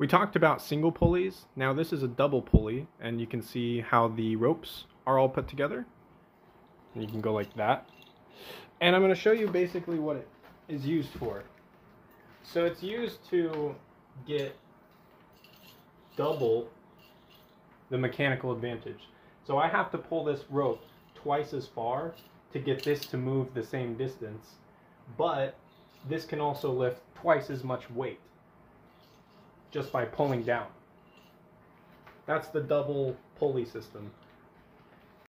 We talked about single pulleys. Now this is a double pulley and you can see how the ropes are all put together. And you can go like that. And I'm going to show you basically what it is used for. So it's used to get double the mechanical advantage. So I have to pull this rope twice as far to get this to move the same distance, but this can also lift twice as much weight just by pulling down. That's the double pulley system.